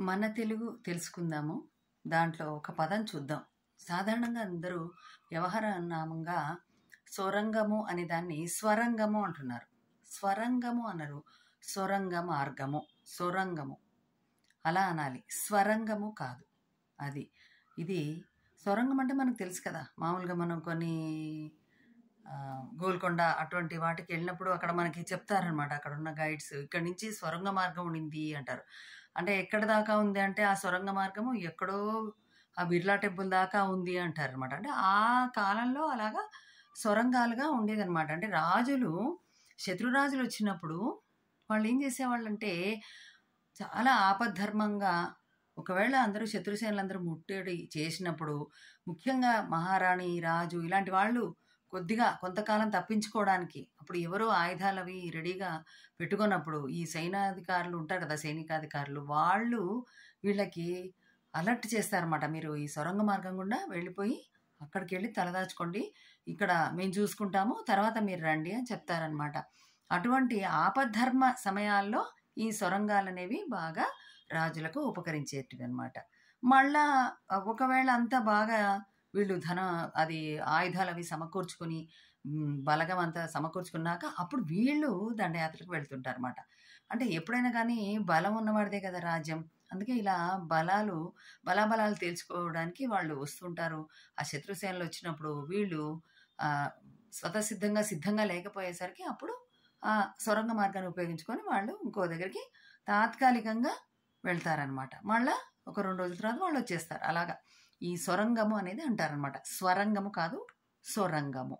మన తెలుగు తెలుసుకుందాము. దాంట్లో ఒక పదం చూద్దాం. సాధారణంగా అందరూ వ్యవహార నామంగా సొరంగము అనే దాన్ని స్వరంగము అంటున్నారు. స్వరంగము అన్నారు సొరంగ మార్గము సొరంగము. అలా అనాలి. స్వరంగము కాదు. అది. ఇది సొరంగం అంటే మనకు తెలుసు కదా. మామూలుగా మనం కొన్ని గోల్కొండ అటువంటి వాటికి వెళ్ళినప్పుడు అక్కడ మనకి చెప్తారనమాట అక్కడ ఉన్న గైడ్స్ ఇక్కడ నుంచి సొరంగ మార్గం ఉండింది అంటారు. అంటే ఎక్కడ దాకా ఉంది అంటే ఆ సొరంగ మార్గము ఎక్కడో ఆ బిర్లా టెంపుల్ దాకా ఉంది అంటారు అనమాట అంటే ఆ కాలంలో అలాగా సొరంగాలుగా ఉండేదన్నమాట. అంటే రాజులు శత్రురాజులు వచ్చినప్పుడు వాళ్ళు ఏం చేసేవాళ్ళంటే చాలా ఆపద్ధర్మంగా ఒకవేళ అందరూ శత్రుసేనలందరూ ముట్టడి చేసినప్పుడు ముఖ్యంగా మహారాణి రాజు ఇలాంటి వాళ్ళు కొద్దిగా కొంతకాలం తప్పించుకోవడానికి. అప్పుడు ఎవరో ఆయుధాలు అవి రెడీగా పెట్టుకున్నప్పుడు ఈ సైనాధికారులు ఉంటారు కదా సైనికాధికారులు వాళ్ళు వీళ్ళకి అలర్ట్ చేస్తారన్నమాట. మీరు ఈ సొరంగ మార్గం గుండా వెళ్ళిపోయి అక్కడికి వెళ్ళి తలదాచుకోండి ఇక్కడ మేము చూసుకుంటాము తర్వాత మీరు రండి అని చెప్తారనమాట అటువంటి ఆపద్ధర్మ సమయాల్లో ఈ సొరంగాలు అనేవి బాగా రాజులకు ఉపకరించేటివి అనమాట మళ్ళా ఒకవేళ అంతా బాగా వీళ్ళు ధన అది ఆయుధాలు అవి సమకూర్చుకొని బలగం అంతా సమకూర్చుకున్నాక అప్పుడు వీళ్ళు దండయాత్రకు వెళ్తుంటారు అనమాట అంటే ఎప్పుడైనా కానీ బలం ఉన్నవాడిదే కదా రాజ్యం. అందుకే ఇలా బలాలు బలాబలాలు తెలుసుకోవడానికి వాళ్ళు వస్తుంటారు. ఆ శత్రుసేనలు వచ్చినప్పుడు వీళ్ళు స్వతసిద్ధంగా సిద్ధంగా లేకపోయేసరికి అప్పుడు ఆ సొరంగ మార్గాన్ని ఉపయోగించుకొని వాళ్ళు ఇంకో దగ్గరికి తాత్కాలికంగా వెళ్తారనమాట మళ్ళా ఒక రెండు రోజుల తర్వాత వాళ్ళు వచ్చేస్తారు. అలాగా. ఈ సొరంగము అనేది అంటారనమాట స్వరంగము కాదు సొరంగము.